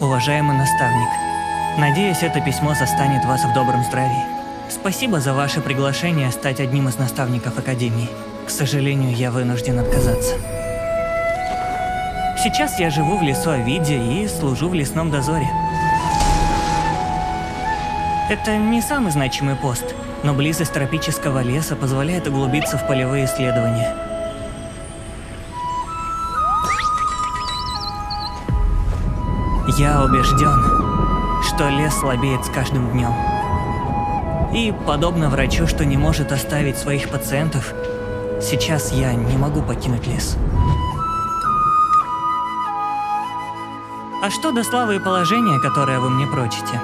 Уважаемый наставник, надеюсь, это письмо застанет вас в добром здравии. Спасибо за ваше приглашение стать одним из наставников Академии. К сожалению, я вынужден отказаться. Сейчас я живу в лесу Овиде и служу в лесном дозоре. Это не самый значимый пост, но близость тропического леса позволяет углубиться в полевые исследования. Я убежден, что лес слабеет с каждым днем. И, подобно врачу, что не может оставить своих пациентов, сейчас я не могу покинуть лес. А что до славы и положения, которое вы мне прочите?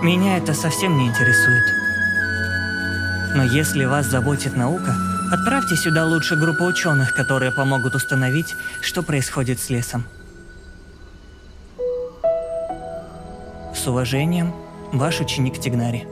Меня это совсем не интересует. Но если вас заботит наука, отправьте сюда лучше группу ученых, которые помогут установить, что происходит с лесом. С уважением, ваш ученик Тигнари.